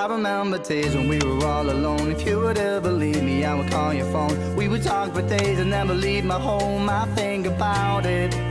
I remember days when we were all alone. If you would ever leave me, I would call your phone. We would talk for days and never leave my home. I think about it.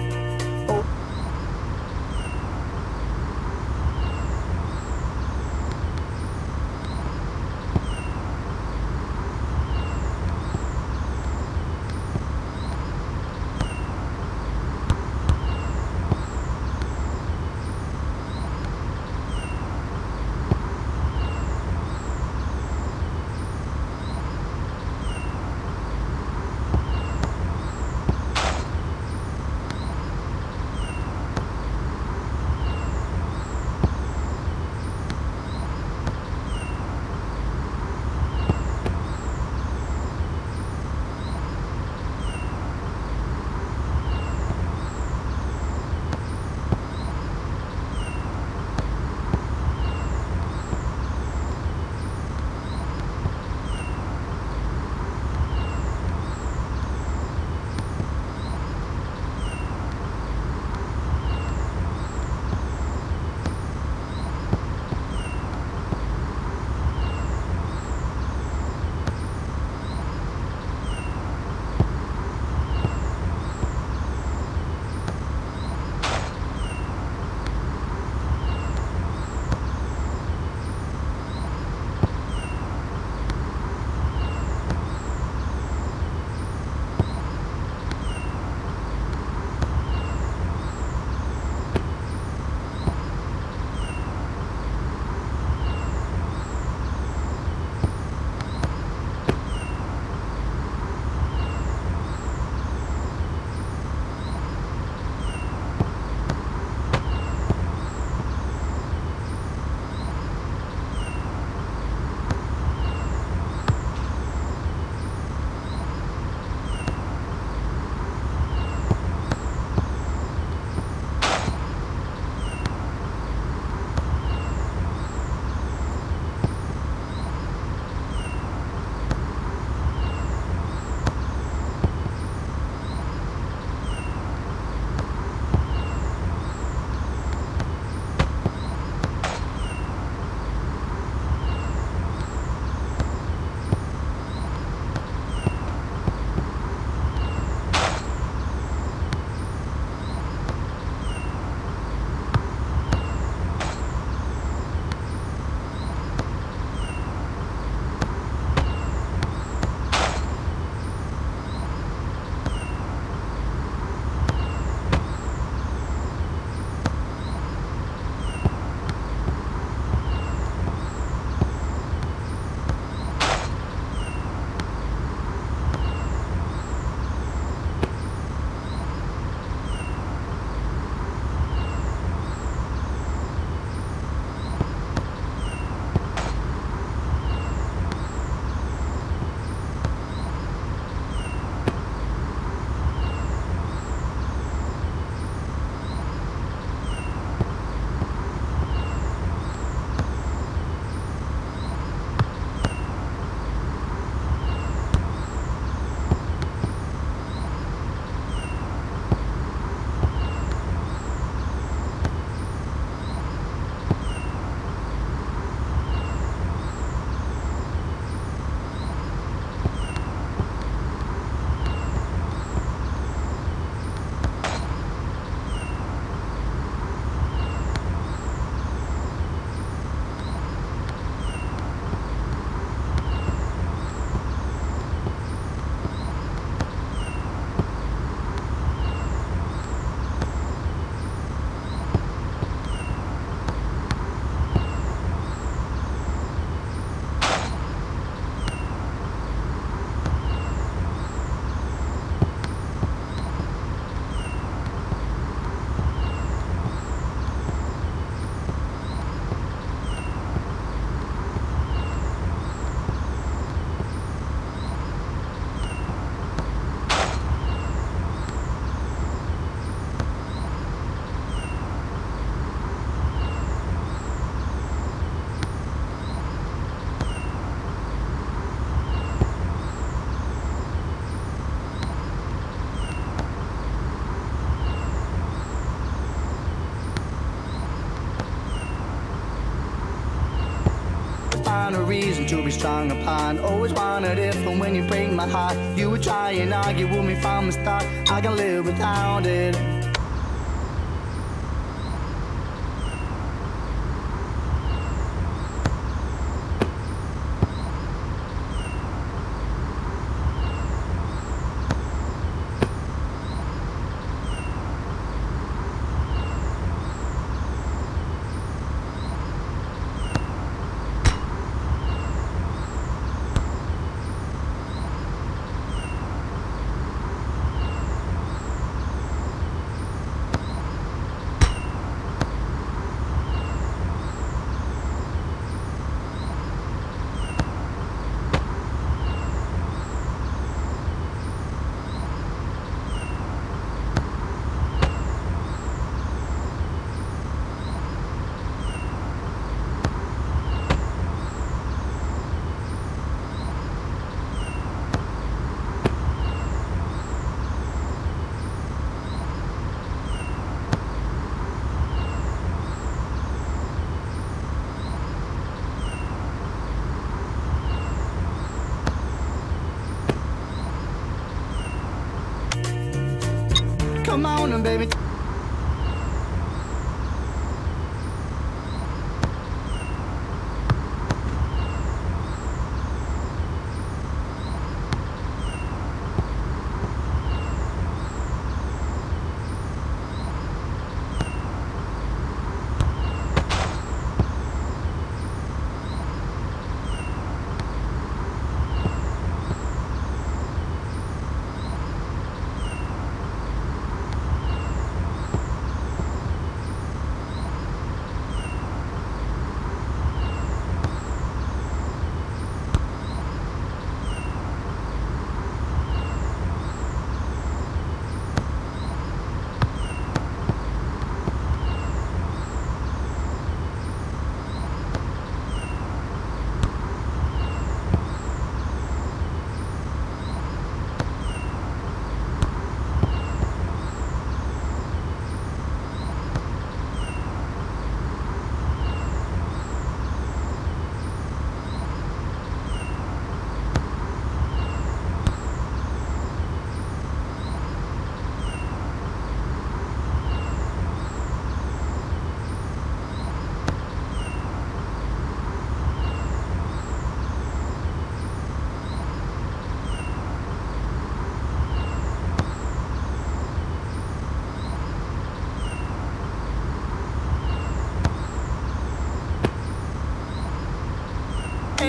Find a reason to be strong upon. Always wanted it from when you break my heart. You would try and argue with me from the start. I can live without it.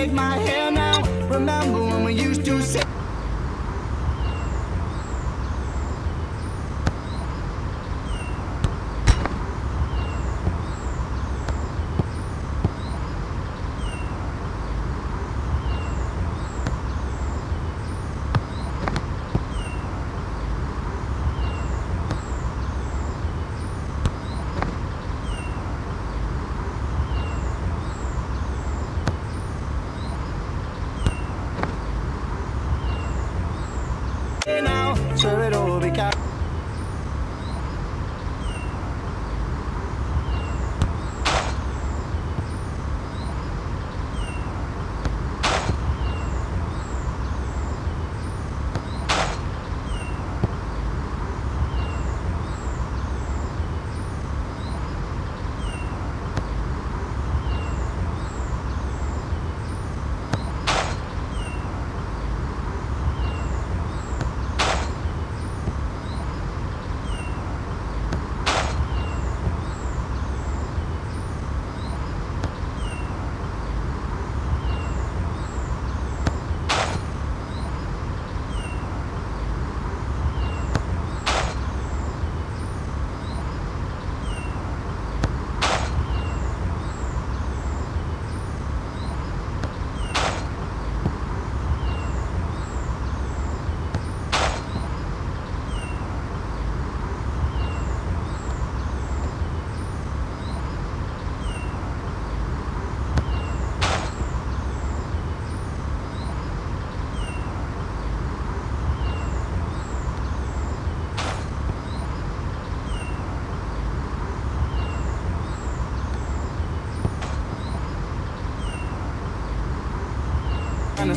Take my hand now. Remember when we used to say. 最美的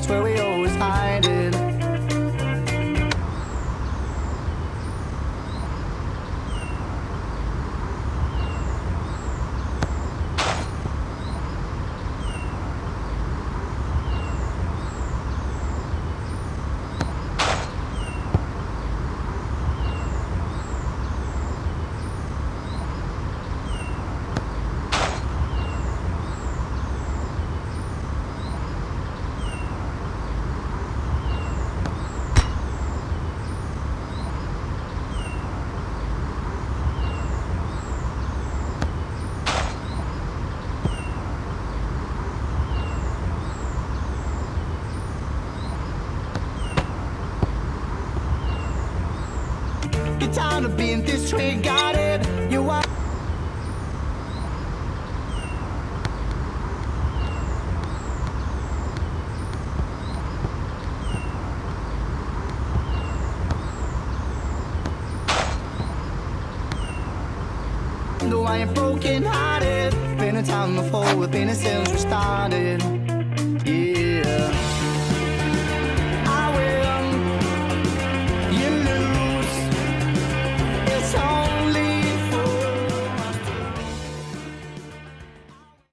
where we always hide it. Get tired of being it. You are. Though I am broken hearted, been a time before, we've been since we started.